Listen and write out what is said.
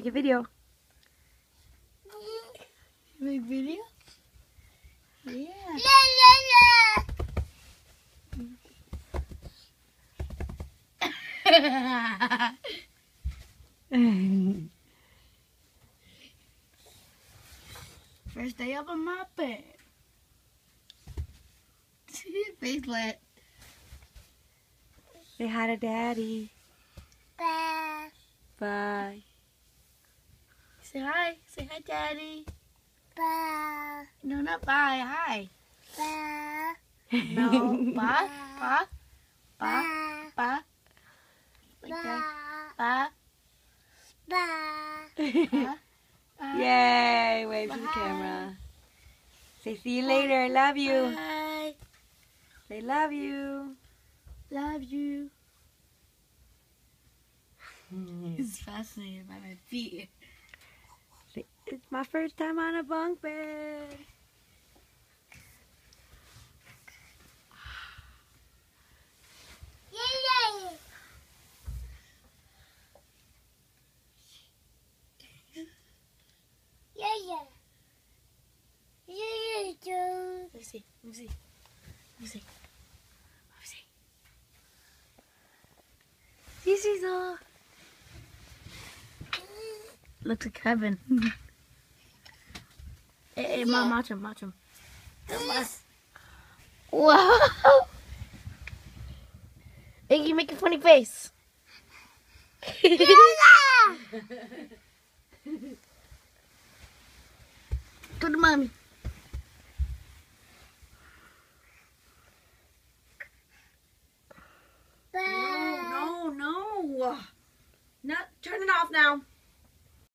make a video. Make video? Yeah. Yeah, yeah, yeah. First day of a Muppet. Facelet. Say hi to daddy. Bye. Bye. Say hi. Say hi, Daddy. No, not bye. Hi. No. Ba. Ba. Ba. Ba. Like that. Ba. Ba. Ba. Yay! Wave to the camera. Say see you later. Love you. Bye. Say love you. Love you. He's fascinated by my feet. My first time on a bunk bed. Me see. Let me see. Let me see. This is all. Looks like heaven. Eh, hey, hey, mom, watch him, watch him. Wow. Iggy, make a funny face. Go to mommy. No, no, no. Not turn it off now.